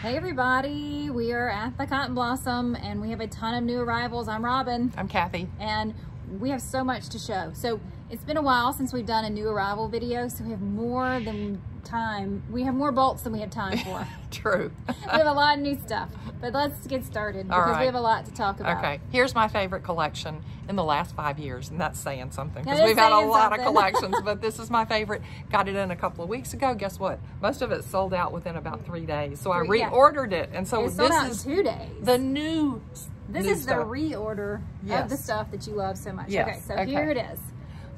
Hey everybody, we are at the Cotton Blossom and we have a ton of new arrivals. I'm Robin. I'm Kathy. And we have so much to show. So it's been a while since we've done a new arrival video, so we have more than time. We have more bolts than we have time for. True. we have a lot of new stuff, but let's get started because right. we have a lot to talk about. Okay, here's my favorite collection in the last five years, and that's saying something because we've had a lot something. of collections, but this is my favorite. Got it in a couple of weeks ago. Guess what? Most of it sold out within about three days, so I Three- yeah. reordered it, and so It this is two days. the new. this new is the stuff. reorder of the stuff that you love so much. Yes, Okay, so okay. here it is.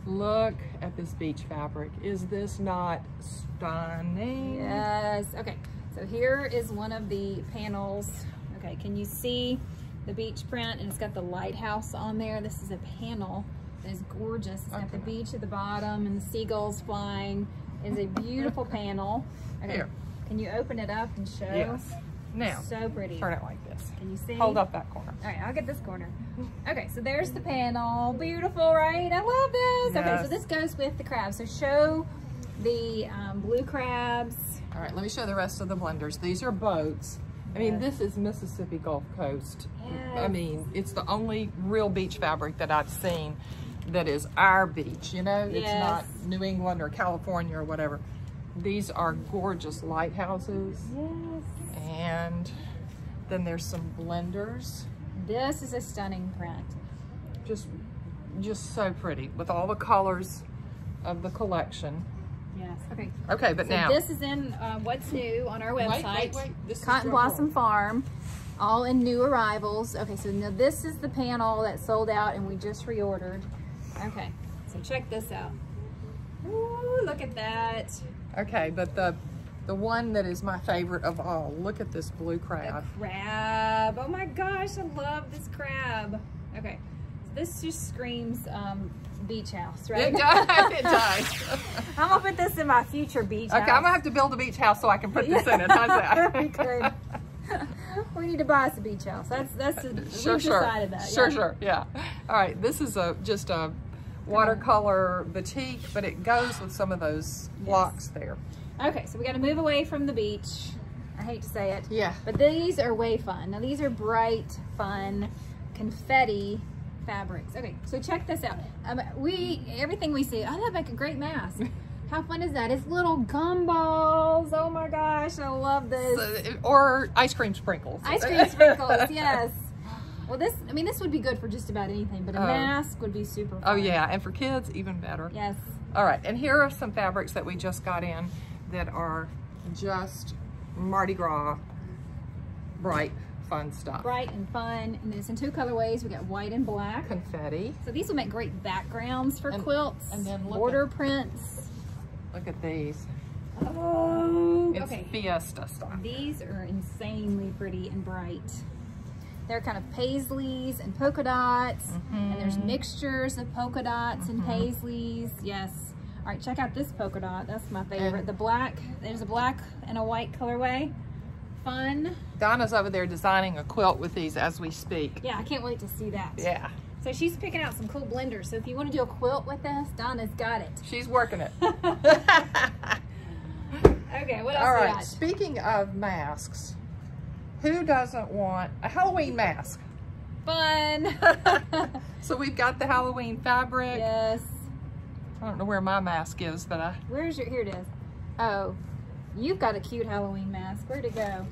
Look at this beach fabric. Is this not stunning? Yes. Okay. So here is one of the panels. Okay. Can you see the beach print? And it's got the lighthouse on there. This is a panel that is gorgeous. It's got the beach at the bottom and the seagulls flying. It's a beautiful panel. Okay. Here. Can you open it up and show? Yes. Now, So pretty. turn it like this. Can you see? Hold up that corner. All right, I'll get this corner. Okay, so there's the panel. Beautiful, right? I love this. Okay, so this goes with the crabs. So show the um, blue crabs. All right, let me show the rest of the blenders. These are boats. I mean, Yes. this is Mississippi Gulf Coast. I mean, it's the only real beach fabric that I've seen that is our beach, you know? It's not New England or California or whatever. These are gorgeous lighthouses. Yes. And then there's some blenders. This is a stunning print. Just, just so pretty with all the colors of the collection. Yes. Okay. Okay, but So now. this is in uh, what's new on our website. wait, wait. This Cotton Blossom cool. Farm, all in new arrivals. Okay, so now this is the panel that sold out and we just reordered. Okay, so check this out. Ooh, look at that. Okay, but the the one that is my favorite of all, look at this blue The crab. crab. Oh my gosh, I love this crab. Okay, so this just screams um, beach house, right? It does, it does. I'm gonna put this in my future beach house. Okay, house. I'm gonna have to build a beach house so I can put this in it. How's that? We need to buy us a beach house. That's that's a, sure, sure. that. Sure, yeah. sure, yeah. All right, this is a just a watercolor batik, but it goes with some of those blocks there. Okay, so we got to move away from the beach. I hate to say it, Yeah. but these are way fun. Now these are bright, fun, confetti fabrics. Okay, so check this out. Um, we everything we see. Oh, that make a great mask. How fun is that? It's little gumballs. Oh my gosh, I love this. Or ice cream sprinkles. Ice cream sprinkles, yes. Well, this, I mean, this would be good for just about anything, but a Oh. mask would be super oh, fun. Oh yeah, and for kids, even better. Yes. All right, and here are some fabrics that we just got in that are just Mardi Gras bright, fun stuff. Bright and fun. And it's in two colorways. We got white and black. Confetti. So these will make great backgrounds for And- quilts. and then look border prints. Look at these. Oh, It's okay. fiesta stuff. These are insanely pretty and bright. They're kind of paisleys and polka dots. And there's Mm-hmm. mixtures of polka dots and paisleys. Yes. All right, check out this polka dot. That's my favorite. And- the black. There's a black and a white colorway. Fun. Donna's over there designing a quilt with these as we speak. Yeah, I can't wait to see that. Yeah, So she's picking out some cool blenders. So if you want to do a quilt with us, Donna's got it. she's working it. Okay, what else All right, we got? speaking of masks, who doesn't want a Halloween mask? Fun. So we've got the Halloween fabric. yes. I don't know where my mask is, but I Where's your, here it is. Oh, you've got a cute Halloween mask. Where'd it go?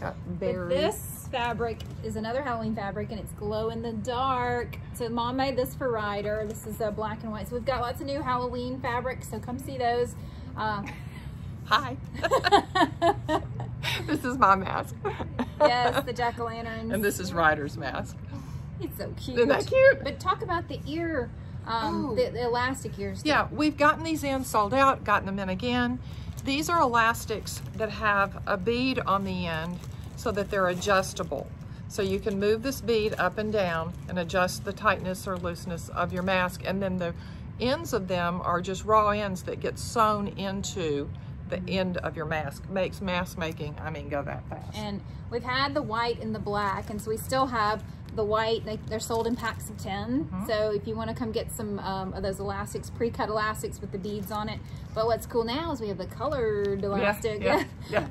got But this fabric is another Halloween fabric and it's glow in the dark. So mom made this for Ryder. This is a black and white. So we've got lots of new Halloween fabrics. So come see those. Uh, Hi. this is my mask. Yes, the jack-o'-lanterns. and this is Ryder's mask. It's so cute. Isn't that cute? But talk about the ear, um, Oh. the, the elastic ears. Yeah, we've gotten these in, sold out, gotten them in again. These are elastics that have a bead on the end so that they're adjustable. So you can move this bead up and down and adjust the tightness or looseness of your mask. And then the ends of them are just raw ends that get sewn into the end of your mask. Makes mask making, I mean, go that fast. And we've had the white and the black, and so we still have the white. They, they're sold in packs of 10. Mm-hmm. So if you want to come get some um, of those elastics, pre-cut elastics with the beads on it. But what's cool now is we have the colored elastic. yeah, yeah.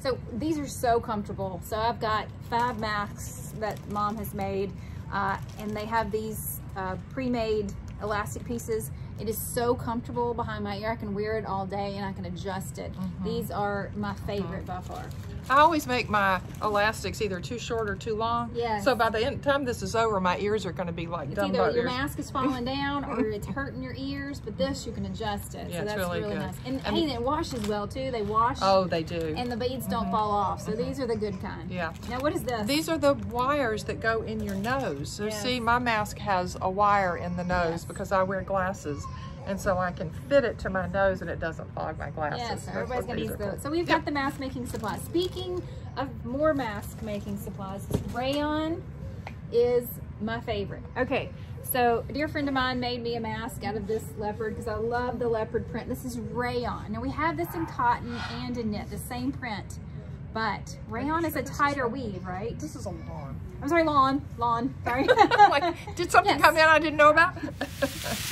So these are so comfortable. So I've got five masks that mom has made, uh, and they have these uh, pre-made elastic pieces. It is so comfortable behind my ear. I can wear it all day and I can adjust it. Mm-hmm. These are my uh-huh. favorite by far. I always make my elastics either too short or too long. Yes. So by the end time this is over, my ears are going to be like It's Dumbo either your ears. mask is falling down or it's hurting your ears, but this you can adjust it. Yeah, so that's really really, good. nice. And, And- hey, it washes well too. They wash Oh, they do. and the beads don't mm-hmm. fall off. So mm-hmm. these are the good kind. yeah. Now what is this? These are the wires that go in your nose. So Yes. see, my mask has a wire in the nose Yes. because I wear glasses. And so I can fit it to my nose and it doesn't fog my glasses. Yes, That's everybody's gonna use those. So we've Yep. got the mask making supplies. Speaking of more mask making supplies, rayon is my favorite. Okay, so a dear friend of mine made me a mask out of this leopard because I love the leopard print. This is rayon. Now we have this in cotton and in knit, the same print, but rayon is a tighter weave, right? This is a lawn. I'm sorry, lawn, lawn, sorry. like, did something Yes. come in I didn't know about?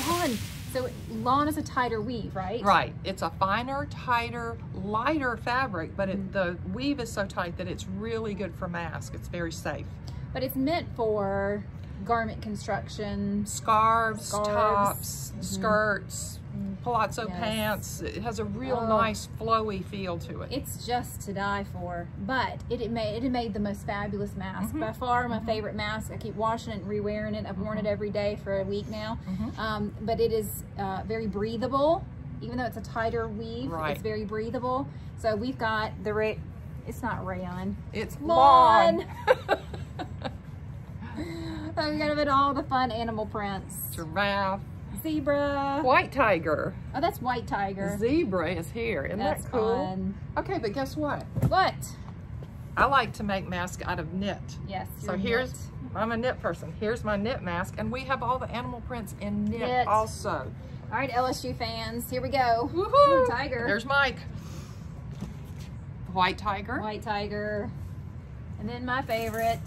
lawn. So lawn is a tighter weave, right? right. It's a finer, tighter, lighter fabric, but Mm-hmm. the weave is so tight that it's really good for mask. It's very safe. But it's meant for garment construction, Scarves, Scarves. tops, Mhm. skirts, palazzo Yes. pants. It has a real Oh. nice flowy feel to it. It's just to die for, but it, it made it made the most fabulous mask Mhm. by far. My favorite mask. I keep washing it and re-wearing it. I've worn it every day for a week now. Mhm. Um, but it is uh, very breathable, even though it's a tighter weave. Right. It's very breathable. So we've got the It's not rayon. It's Lawn. lawn. So we got it all the fun animal prints. Giraffe. Zebra. White tiger. Oh, that's white tiger. Zebra is here. Isn't That's that cool? fun. Okay, but guess what? What? I like to make masks out of knit. Yes. So here's, knit. I'm a knit person. Here's my knit mask, and we have all the animal prints in knit, Knit. also. All right, LSU fans, here we go. Woohoo! tiger. There's Mike. White tiger. White tiger. And then my favorite,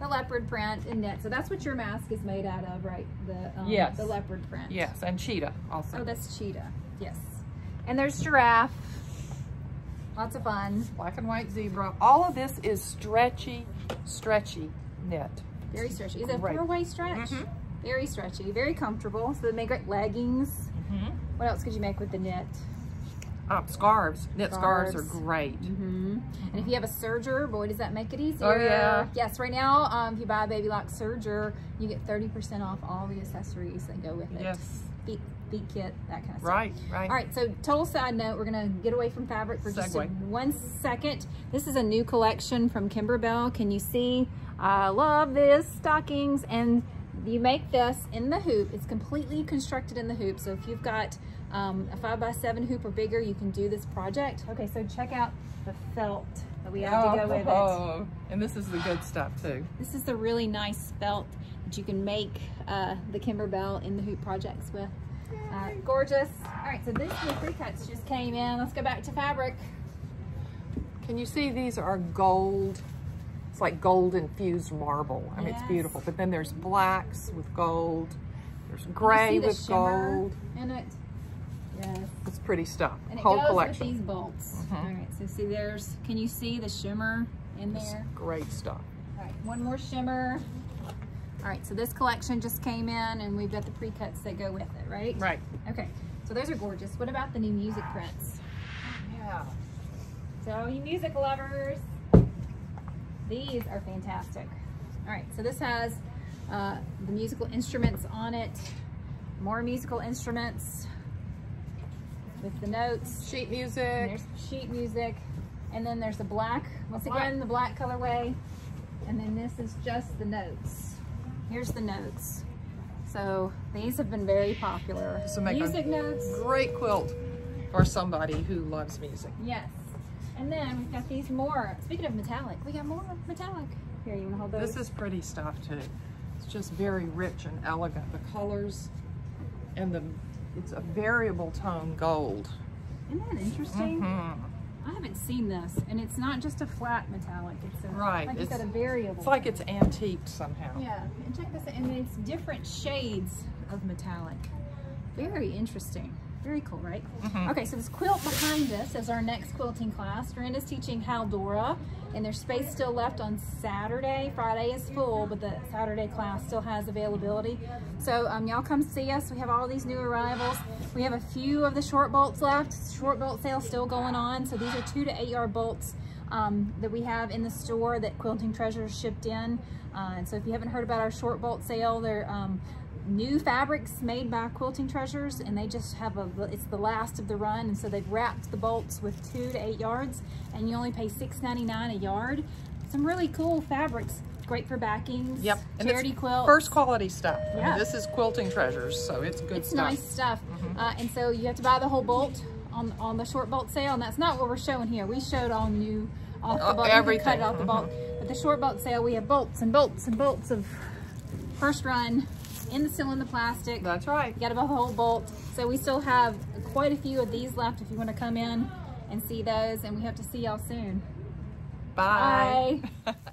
the leopard print in knit. So that's what your mask is made out of, right? The um, Yes. The leopard print. Yes, and cheetah also. Oh, that's cheetah. Yes. And there's giraffe. Lots of fun. Black and white zebra. All of this is stretchy, stretchy knit. Very stretchy. Is it a four-way stretch? Mhm. Very stretchy. Very comfortable. So they make great leggings. Mm-hmm. What else could you make with the knit? Um, scarves. Knit scarves, Scarves. are great. Mm-hmm. And if you have a serger, boy, does that make it easier. Oh, yeah. Yes, right now, um, if you buy a Baby Lock serger, you get 30% off all the accessories that go with it. Yes. Feet, feet kit, that kind of stuff. Right, right. All right, so total side note, we're gonna get away from fabric for just a, one second. This is a new collection from Kimberbell. Can you see? I love this stockings and you make this in the hoop. It's completely constructed in the hoop. So if you've got um, a five by seven hoop or bigger, you can do this project. Okay, so check out the felt that we have to go with it. Oh, and this is the good stuff too. This is the really nice felt that you can make uh, the Kimberbell in the hoop projects with. Uh, gorgeous. All right, so this new pre-cuts just came in. Let's go back to fabric. Can you see these are gold? It's like gold infused marble. I mean, it's beautiful. But then there's blacks with gold. There's gray the with gold. in it. Yes. It's pretty stuff. And it Whole goes collection. with these bolts. Mhm. All right, so see there's, can you see the shimmer in It's there? great stuff. All right, one more shimmer. All right, so this collection just came in and we've got the pre-cuts that go with it, right? Right. Okay, so those are gorgeous. What about the new music prints? Yeah. So you music lovers, these are fantastic. All right, so this has uh, the musical instruments on it, more musical instruments with the notes. Sheet And music. there's sheet music, and then there's the black, once Black. again, the black colorway, and then this is just the notes. Here's the notes. So these have been very popular. This will make a music notes, Great quilt for somebody who loves music. yes. And then we've got these more, speaking of metallic, we got more metallic. Here, you wanna hold those? This is pretty stuff too. It's just very rich and elegant. The colors and the, it's a variable tone gold. Isn't that interesting? Mhm. I haven't seen this, and it's not just a flat metallic, it's a, Right, like you it's- said, a variable. It's like it's antiqued somehow. Yeah, and check this out. And it's different shades of metallic. Very interesting. Very cool, right? Mhm. Okay, so this quilt behind us is our next quilting class. Dorinda's teaching Haldora, and there's space still left on Saturday. Friday is full, but the Saturday class still has availability. So um, y'all come see us. We have all these new arrivals. We have a few of the short bolts left. Short bolt sale still going on. So these are two to eight yard bolts um, that we have in the store that Quilting Treasures shipped in. Uh, and so if you haven't heard about our short bolt sale, they're um, new fabrics made by Quilting Treasures and they just have a, it's the last of the run. And so they've wrapped the bolts with two to eight yards and you only pay $6.99 a yard. Some really cool fabrics. Great for backings, Yep. And charity quilts. First quality stuff. I mean, Yeah. this is quilting treasures, so it's good it's stuff. nice stuff. Mm-hmm. Uh, and so you have to buy the whole bolt on, on the short bolt sale. And that's not what we're showing here. We showed all new off the Uh, bolt. Cut everything. it off the bolt. But the short bolt sale, we have bolts and bolts and bolts of first run in the still in the plastic. That's right. You got buy the whole bolt. So we still have quite a few of these left if you want to come in and see those. And we hope to see y'all soon. Bye. Bye.